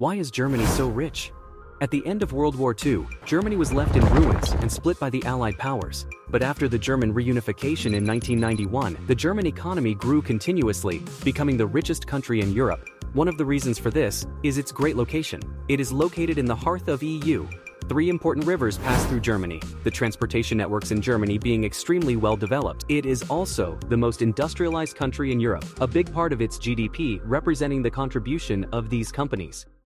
Why is Germany so rich? At the end of World War II, Germany was left in ruins and split by the Allied powers. But after the German reunification in 1991, the German economy grew continuously, becoming the richest country in Europe. One of the reasons for this is its great location. It is located in the hearth of EU. Three important rivers pass through Germany, the transportation networks in Germany being extremely well developed. It is also the most industrialized country in Europe, a big part of its GDP representing the contribution of these companies.